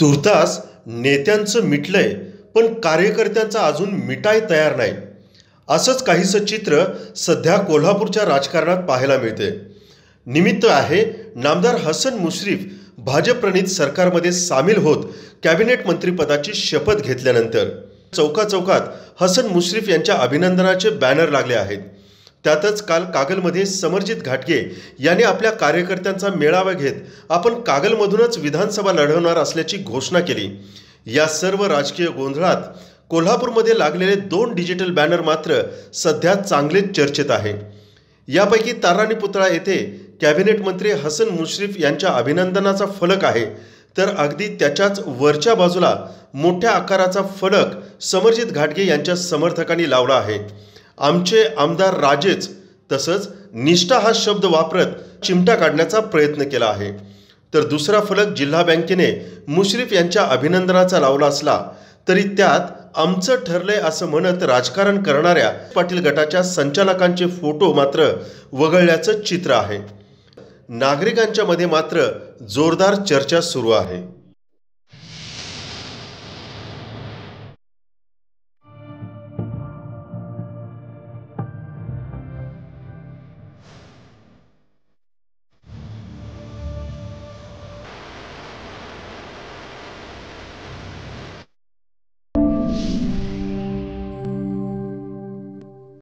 तुर्तास नेत्यांचं मिटलंय पण कार्यकर्त्यांचा अजून मिटाय तयार नाही. असंच काहीसं चित्र सध्या कोल्हापूरच्या राजकारणात पाहायला मिळते. निमित्त आहे नामदार हसन मुश्रीफ भाजपप्रणित सरकारमध्ये सामील होत कॅबिनेट मंत्रीपदाची शपथ घेतल्यानंतर. चौका चौकात हसन मुश्रीफ यांच्या अभिनंदनाचे बॅनर लागले आहेत. त्यातच काल कागलमध्ये समरजित घाटगे यांनी आपल्या कार्यकर्त्यांचा मेळावा घेत आपण कागलमधूनच विधानसभा लढवणार असल्याची घोषणा केली. या सर्व राजकीय गोंधळात कोल्हापूरमध्ये लागलेले दोन डिजिटल बॅनर मात्र सध्या चांगलेच चर्चेत आहे. यापैकी ताराणी पुतळा येथे कॅबिनेट मंत्री हसन मुश्रीफ यांच्या अभिनंदनाचा फलक आहे. तर अगदी त्याच्याच वरच्या बाजूला मोठ्या आकाराचा फलक समरजित घाटगे यांच्या समर्थकांनी लावला आहे. आमचे आमदार राजेच तसंच निष्ठा हा शब्द वापरत चिमटा काढण्याचा प्रयत्न केला आहे. तर दुसरा फलक जिल्हा बँकेने मुश्रीफ यांच्या अभिनंदनाचा लावला असला तरी त्यात आमचं ठरलंय असं म्हणत राजकारण करणाऱ्या पाटील गटाच्या संचालकांचे फोटो मात्र वगळल्याचं चित्र आहे. नागरिकांच्या मध्ये मात्र जोरदार चर्चा सुरू आहे.